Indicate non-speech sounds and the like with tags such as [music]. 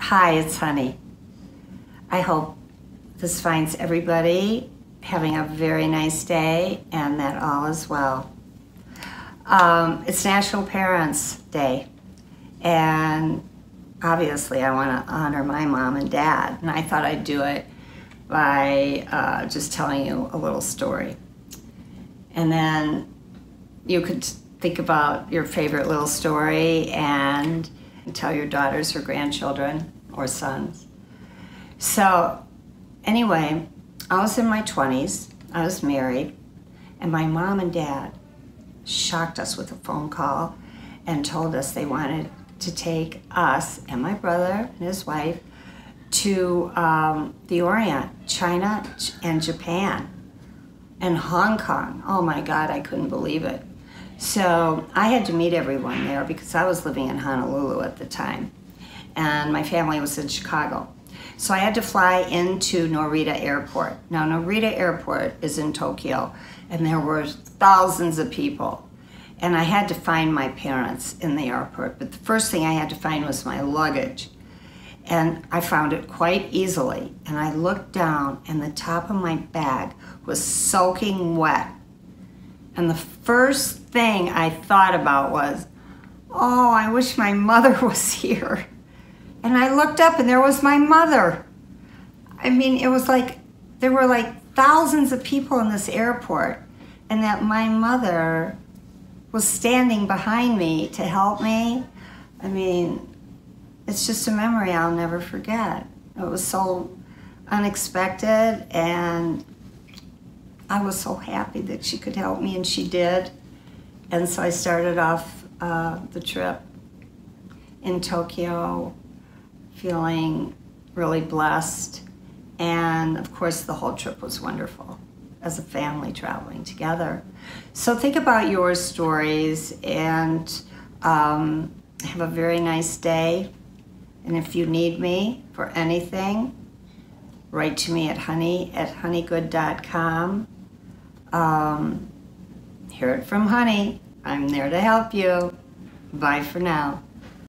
Hi, it's Honey. I hope this finds everybody having a very nice day and that all is well. Um, it's National Parents Day, and obviously, I want to honor my mom and dad, and I thought I'd do it by uh, just telling you a little story. And then you could think about your favorite little story and tell your daughters or grandchildren or sons. So, anyway, I was in my 20s, I was married, and my mom and dad shocked us with a phone call and told us they wanted to take us and my brother and his wife to um, the Orient, China and Japan and Hong Kong. Oh my God, I couldn't believe it. So I had to meet everyone there because I was living in Honolulu at the time and my family was in Chicago. So I had to fly into Narita Airport. Now, Narita Airport is in Tokyo, and there were thousands of people. And I had to find my parents in the airport. But the first thing I had to find was my luggage. And I found it quite easily. And I looked down, and the top of my bag was soaking wet. And the first thing I thought about was, oh, I wish my mother [laughs] was here. And I looked up and there was my mother. I mean, it was like there were like thousands of people in this airport, and that my mother was standing behind me to help me. I mean, it's just a memory I'll never forget. It was so unexpected, and I was so happy that she could help me, and she did. And so I started off uh, the trip in Tokyo feeling really blessed. And of course, the whole trip was wonderful as a family traveling together. So think about your stories and um, have a very nice day. And if you need me for anything, write to me at honey at honeygood.com. Um, hear it from Honey. I'm there to help you. Bye for now.